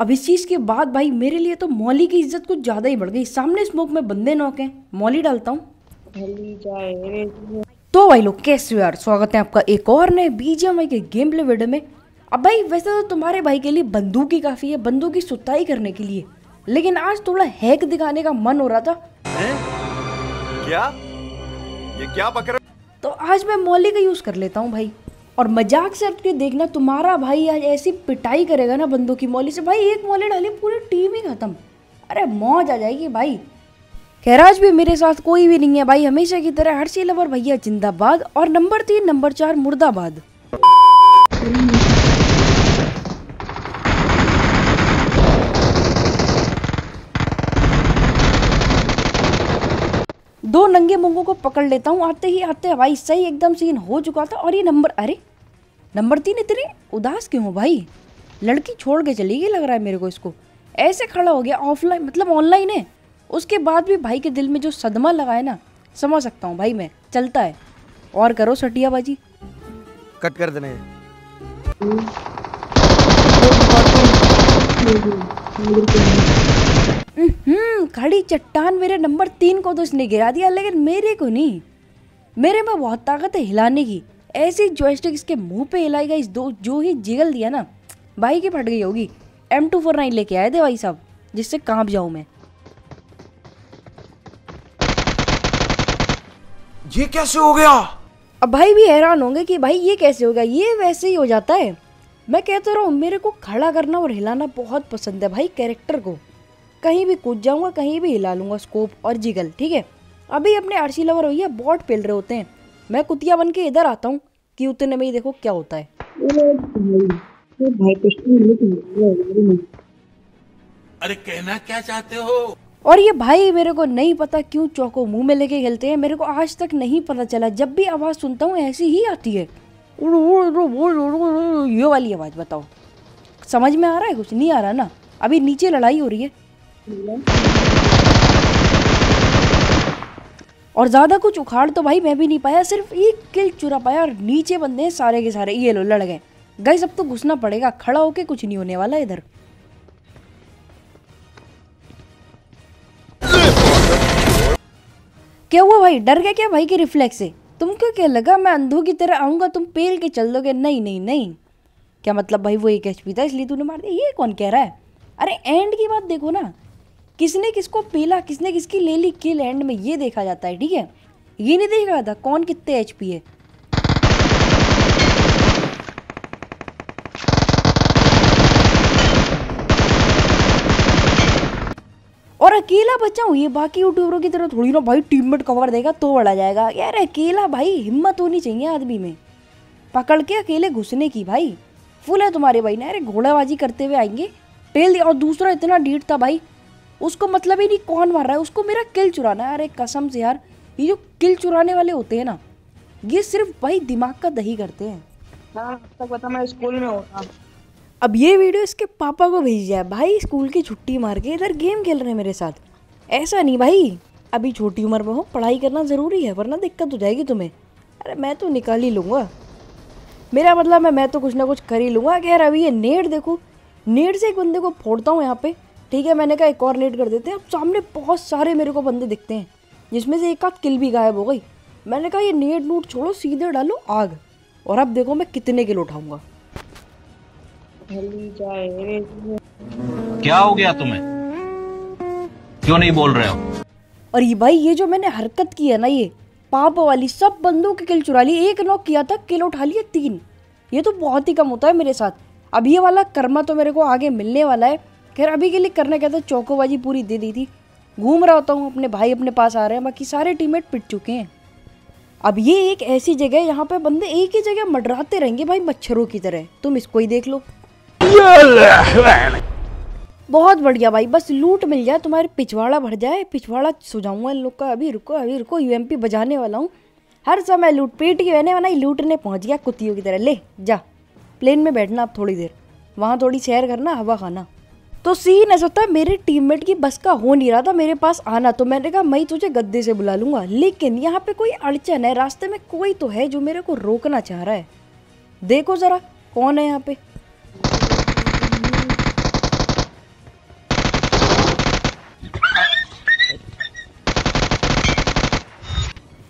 अब इस चीज़ के बाद भाई मेरे लिए तो मौली की इज़्ज़त कुछ ज़्यादा ही बढ़ गई। सामने स्मोक में बंदे नौके मौली डालता हूँ। तू। भाई लोग कैसे यार? स्वागत है आपका एक और नए बीजीएमआई के गेम प्ले वीडियो में। अब भाई वैसे तो तुम्हारे भाई के लिए बंदूक ही काफ़ी है बंदूक की सुताई करने के लिए। लेकिन आज थोड़ा हैक दिखाने का मन हो रहा था। हैं? क्या? ये क्या रहे तो आज मैं मौली का यूज़ कर लेता हूँ भाई। और मज़ाक से के देखना, तुम्हारा भाई आज ऐसी पिटाई करेगा ना बंदूक की मौली से, भाई एक मौली डाली, पूरी टीम ही खत्म। अरे मौज आ जाएगी भाई। खैर आज भी मेरे साथ कोई भी नहीं है भाई, हमेशा की तरह हर्षी लवर भैया जिंदाबाद और नंबर तीन, नंबर चार मुर्दाबाद। दो नंगे मुंगों को पकड़ लेता हूँ, आते ही आते भाई, सही एकदम सीन हो चुका था और ये नंबर अरे नंबर तीन इतने उदास क्यों हो भाई? लड़की छोड़ के चली गई लग रहा है मेरे को इसको। ऐसे खड़ा हो गया ऑफलाइन मतलब ऑनलाइन है। उसके बाद भी भाई के दिल में जो सदमा लगा है ना समझ सकता हूँ भाई मैं चलता है। और करो सटियाबाजी। कट कर देने हम्म खड़ी चट्टान मेरे नंबर तीन को तो इसने गिरा दिया लेकिन मेरे को नहीं। मेरे में बहुत ताकत है हिलाने की। ऐसी जॉयस्टिक इसके मुँह पे हिलाई गई दो जो ही जिगल दिया ना भाई की फट गई होगी। एम टू फोर नाइन लेके आए थे भाई साहब जिससे काँप जाऊँ मैं। ये कैसे हो गया? अब भाई भी हैरान होंगे कि भाई ये कैसे हो गया? ये वैसे ही हो जाता है। मैं कहता रहा हूँ मेरे को खड़ा करना और हिलाना बहुत पसंद है भाई कैरेक्टर को। कहीं भी कूद जाऊँगा कहीं भी हिला लूँगा स्कोप और जिगल ठीक है? अभी अपने आरसी लवर भैया बॉट पेल रहे होते हैं। मैं कुतिया बन के इधर आता हूँ कि उतने में ही देखो क्या होता है। अरे कहना क्या चाहते हो? और ये भाई मेरे को नहीं पता क्यों चौको मुँह में लेके खेलते हैं। मेरे को आज तक नहीं पता चला। जब भी आवाज़ सुनता हूँ ऐसी ही आती है। ये वाली आवाज़ बताओ। समझ में आ रहा है? कुछ नहीं आ रहा ना? अभी नीचे लड़ाई हो रही है। और ज़्यादा कुछ उखाड़ तो भाई मैं भी नहीं पाया, सिर्फ़ एक किल चुरा पाया और नीचे बंदे सारे के सारे ये लो लड़ गए। गए सब तो घुसना पड़ेगा, खड़ा होके कुछ नहीं होने वाला इधर। क्या हुआ भाई? डर गया क्या भाई के रिफ्लेक्स से? तुमको क्या लगा, मैं अंधों की तरह आऊँगा, तुम पेल के चल दोगे? नहीं नहीं नहीं। क्या मतलब भाई वो एक एच था, इसलिए तूने मार दिया? ये कौन कह रहा है? अरे एंड की बात देखो ना। किसने किसको पेला, किसने किसकी ले ली किल एंड में ये देखा जाता है, ठीक है? ये नहीं देखा जाता, कौन कितने एच है? और अकेला बच्चा हूँ, ये बाकी यूट्यूबरों की तरह थोड़ी ना भाई टीममेट कवर देगा तो बड़ा जाएगा। यार अकेला भाई, हिम्मत होनी चाहिए आदमी में। पकड़ के अकेले घुसने की भाई। फुल है तुम्हारे भाई ना, अरे घोड़ाबाजी करते हुए आएँगे। दिया और दूसरा इतना डीट था भाई। उसको मतलब ही नहीं कौन मार रहा है उसको मेरा किल चुराना है। अरे कसम से यार ये जो किल चुराने वाले होते हैं ना ये सिर्फ़ भाई दिमाग का दही करते हैं। हाँ पता मैं स्कूल में होता अब ये वीडियो इसके पापा को भेज दिया भाई स्कूल की छुट्टी मार के इधर गेम खेल रहे हैं मेरे साथ। ऐसा नहीं भाई अभी छोटी उम्र में हो पढ़ाई करना ज़रूरी है वरना दिक्कत हो जाएगी तुम्हें। अरे मैं तो निकाल ही लूँगा। मेरा मतलब है मैं तो कुछ ना कुछ कर ही लूँगा। खैर अभी ये नेट देखो नेट से एक बंदे को फोड़ता हूँ यहाँ पे। ठीक है मैंने कहा एक और नेट कर देते हैं। अब सामने बहुत सारे मेरे को बंदे दिखते हैं जिसमें से एक आध किल भी गायब हो गई। मैंने कहा ये नेट नूट छोड़ो सीधे डालो आग। और अब देखो मैं कितने किल उठाऊँगा। क्या हो गया तुम्हें? क्यों नहीं बोल रहे हो? और ये भाई ये जो मैंने हरकत की है ना ये पाप वाली सब बंदों के किल चुरा लिए एक नॉक किया था किल उठा लिए तीन। ये तो बहुत ही कम होता है मेरे साथ। अब ये वाला कर्मा तो मेरे को आगे मिलने वाला है। खैर अभी के लिए करना क्या था चौकोबाजी पूरी दे दी थी। घूम रहा होता हूँ, अपने भाई अपने पास आ रहे हैं, बाकी सारे टीममेट पिट चुके हैं। अब ये एक ऐसी जगह है यहाँ पे बंदे एक ही जगह मडराते रहेंगे भाई मच्छरों की तरह। तुम इसको ही देख लो। बहुत बढ़िया भाई, बस लूट मिल जाए, तुम्हारे पिछवाड़ा भर जाए, पिछवाड़ा सुझाऊँगा इन लोग का। अभी रुको अभी रुको यूएमपी बजाने वाला हूँ। हर समय लूट, पेट की बहने वाला लूटने पहुँच गया कुत्तियों की तरह। ले, जा प्लेन में बैठना आप थोड़ी देर। वहाँ थोड़ी सैर करना, हवा खाना। तो सीन ऐसा होता है, मेरे टीममेट की बस का हो नहीं रहा था, मेरे पास आना तो मैंने कहा मैं तुझे गद्दे से बुला लूँगा। लेकिन यहाँ पे कोई अड़चन है, रास्ते में कोई तो है जो मेरे को रोकना चाह रहा है। देखो ज़रा, कौन है यहाँ पे?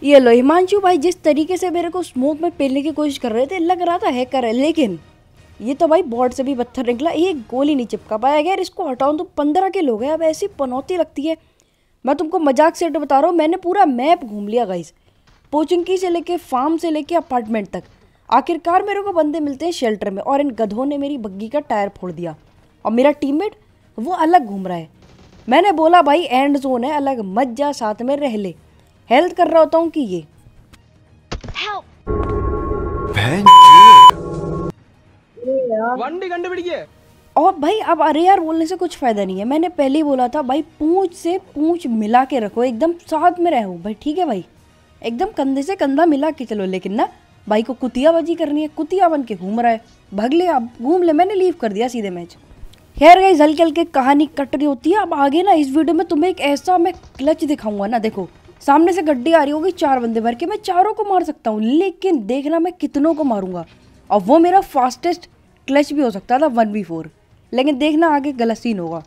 ये लो, हिमांशु भाई जिस तरीके से मेरे को स्मोक में पेलने की कोशिश कर रहे थे, लग रहा था हैकर है, लेकिन ये तो भाई बॉर्ड से भी पत्थर निकला एक गोली नहीं चिपका पाया यार इसको हटाऊं तो पंद्रह किलो हो गया अब ऐसी पनौती लगती है। मैं तुमको मज़ाक से बता रहा हूँ मैंने पूरा मैप घूम लिया गाइस पोचिंकी से लेके फार्म से लेके अपार्टमेंट तक। आखिरकार मेरे को बंदे मिलते हैं शेल्टर में और इन गधों ने मेरी बग्गी का टायर फोड़ दिया। और मेरा टीममेट वो अलग घूम रहा है। मैंने बोला भाई एंड जोन है अलग मत जा साथ में रह ले। हेल्थ कर रहा होता हूँ कि ये? बहन और भाई अब अरे यार बोलने से कुछ फ़ायदा नहीं है। मैंने पहले ही बोला था भाई पूंछ से पूंछ मिला के रखो एकदम साथ में रहो। भाई ठीक है भाई? एकदम कंधे से कंधा मिला के चलो लेकिन ना भाई को कुतियाबाजी करनी है कुतिया बन के घूम रहा है। भाग ले अब घूम ले मैंने लीव कर दिया सीधे मैच खैर गई हल्के हल्के कहानी कट रही होती है। अब आगे ना इस वीडियो में तुम्हें एक ऐसा मैं क्लच दिखाऊँगा ना देखो। सामने से गड्डी आ रही होगी चार बंदे भर के मैं चारों को मार सकता हूँ लेकिन देखना मैं कितनों को मारूँगा। और वो मेरा फास्टेस्ट क्लच भी हो सकता था वन वी फोर, लेकिन देखना आगे गलत सीन होगा।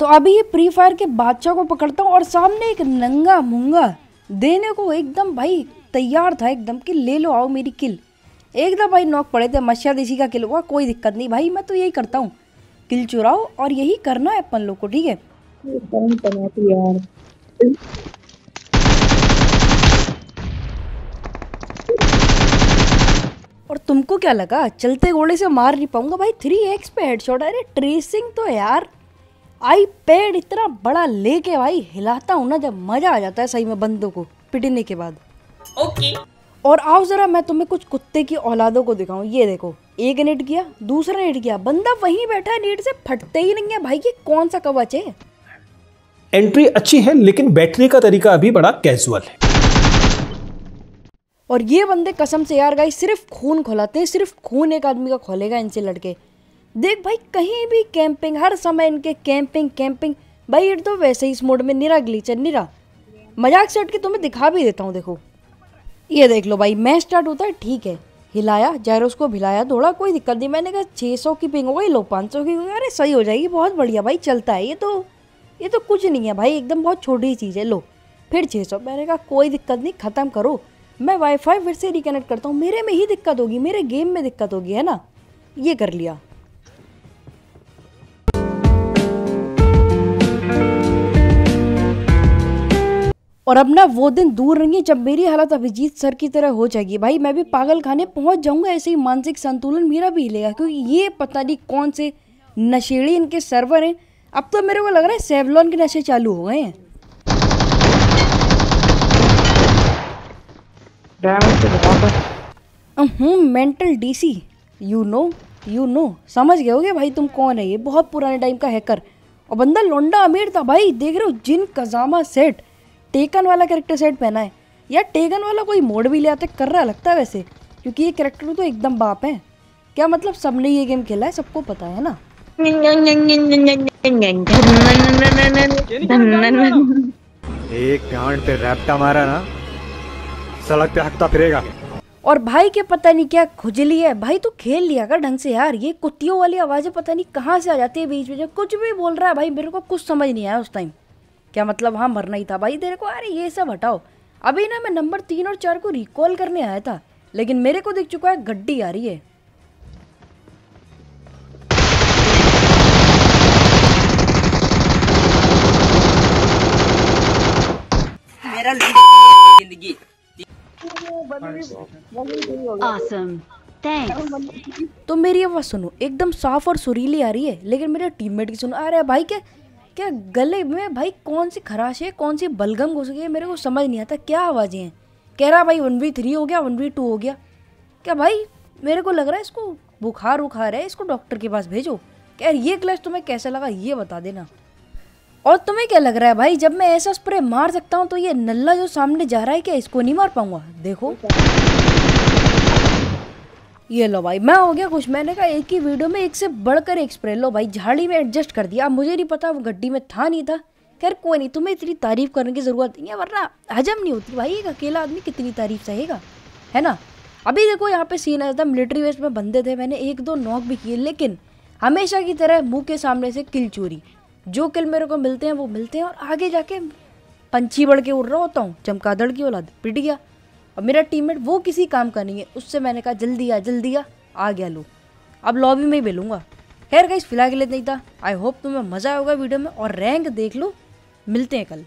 तो अभी ये प्री फायर के बादशाह को पकड़ता हूँ और सामने एक नंगा मुंगा देने को एकदम भाई तैयार था एकदम कि ले लो, आओ मेरी किल। एकदम भाई नॉक पड़े थे, मच्छर देसी का किल हुआ, कोई दिक्कत नहीं भाई, मैं तो यही करता हूँ। किल चुराओ और यही करना है अपन लोग को, ठीक है ये कौन बनाती यार और तुमको क्या लगा? चलते घोड़े से मार नहीं पाऊँगा भाई। थ्री एक्स पे हेडशॉट अरे ट्रेसिंग तो यार। आई पैड इतना बड़ा लेके भाई। हिलाता हूँ ना जब मज़ा आ जाता है सही में बंदों को पिटने के बाद। ओके और आओ जरा मैं तुम्हें कुछ कुत्ते की औलादों को दिखाऊँ। ये देखो एक नेट किया दूसरा नेट किया। बंदा वहीं बैठा है नेट से फटते ही नहीं है। भाई ये कौन सा कवच है? एंट्री अच्छी है लेकिन बैठने का तरीका अभी बड़ा कैजुअल है। और ये बंदे कसम से यार गाई सिर्फ़ खून खोलाते हैं, सिर्फ़ खून एक आदमी का खोलेगा इनसे लड़के। देख भाई, कहीं भी कैंपिंग हर समय इनके कैंपिंग कैंपिंग भाई, ये तो वैसे ही इस मोड में निरा ग्लीचर निरा। मज़ाक से हट के तुम्हें दिखा भी देता हूँ, देखो। ये देख लो भाई मैच स्टार्ट होता है, ठीक है। हिलाया जायरोस को भिलाया थोड़ा कोई दिक्कत नहीं। मैंने कहा 600 की पिंग हो गई, लो 500 की हो गई अरे सही हो जाएगी, बहुत बढ़िया भाई, चलता है। ये तो ये तो कुछ नहीं है भाई, एकदम बहुत छोटी चीज़ है, लो। फिर 600 मैंने कहा कोई दिक्कत नहीं, ख़त्म करो। मैं वाईफाई फिर से रिकनेक्ट करता हूँ। मेरे में ही दिक्कत होगी, मेरे गेम में दिक्कत होगी, है ना? ये कर लिया। और अब ना वो दिन दूर नहीं है जब मेरी हालत अभिजीत सर की तरह हो जाएगी। भाई, मैं भी पागल खाने पहुँच जाऊँगा, ऐसे ही मानसिक संतुलन मेरा भी हिलेगा, क्योंकि ये पता नहीं कौन से नशेड़ी इनके सर्वर हैं। अब तो मेरे को लग रहा है सेवलॉन के नशे चालू हो गए हैं। हूँ mental DC you know you know समझ गए होगे भाई तुम कौन है? ये बहुत पुराने टाइम का हैकर और बंदा लोंडा अमीर था भाई। देख रहे हो, जिन कजामा सेट टेकन वाला कैरेक्टर सेट पहना है। या टेकन वाला कोई मोड भी ले आते, कर रहा लगता है वैसे। क्योंकि ये कैरेक्टर तो एकदम बाप है। क्या मतलब सबने ये गेम खेला है? सबको पता है ना? एक पे रैप्टा मारा ना। सड़क पे हकता फिरेगा। और भाई के पता नहीं क्या खुजली है। भाई तू खेल लिया कर ढंग से यार। ये कुत्तियों वाली आवाज़ें पता नहीं कहाँ से आ जाती है बीच बीच में कुछ भी बोल रहा है। भाई मेरे को कुछ समझ नहीं आया उस टाइम क्या मतलब हाँ मरना ही था। भाई तेरे को अरे ये सब हटाओ। अभी ना मैं नंबर तीन और चार को रिकॉल करने आया था। लेकिन मेरे को दिख चुका है गड्डी आ रही है। ज़िंदगी Awesome. तो मेरी आवाज़ सुनो, एकदम साफ़ और सुरीली आ रही है, लेकिन मेरे टीममेट की सुनो, अरे भाई क्या क्या गले में भाई कौन सी खराश है, कौन सी बलगम घुस गई है, मेरे को समझ नहीं आता क्या आवाज़ें हैं। कह रहा भाई वन वी थ्री हो गया वन वी टू हो गया। क्या भाई, मेरे को लग रहा है इसको बुखार उखार है, इसको डॉक्टर के पास भेजो। क्या ये क्लच तुम्हें कैसा लगा, ये बता देना। और तुम्हें क्या लग रहा है भाई, जब मैं ऐसा स्प्रे मार सकता हूँ तो ये नल्ला जो सामने जा रहा है क्या, इसको नहीं मार पाऊँगा? देखो। ये लो भाई, मैं हो गया खुश। मैंने कहा एक ही वीडियो में एक से बढ़कर एक स्प्रे लो भाई, झाड़ी में एडजस्ट कर दिया। मुझे नहीं पता, वो गड्डी में था नहीं था। खैर, कोई नहीं, तुम्हें इतनी तारीफ़ करने की ज़रूरत नहीं है, वरना हजम नहीं होती। भाई, एक अकेला आदमी कितनी तारीफ़ सहेगा? है ना? अभी देखो, यहाँ पे सीन आया था मिलिट्री वेस्ट में बंदे थे। मैंने एक दो नॉक भी किए, लेकिन हमेशा की तरह मुँह के सामने से किल चोरी। जो किल मेरे को मिलते हैं, वो मिलते हैं और आगे जाके पंछी बढ़ के उड़ रहा होता हूँ, चमकादड़ की औलाद, पिट गया। और मेरा टीममेट वो किसी काम का नहीं है, उससे मैंने कहा, जल्दी आ जल्दी आ आ गया लो। अब लॉबी में ही बेलूँगा खैर गाइस फ़िलहाल के लिए नहीं था। आई होप तुम्हें मज़ा आएगा वीडियो में और रैंक देख लो। मिलते हैं कल।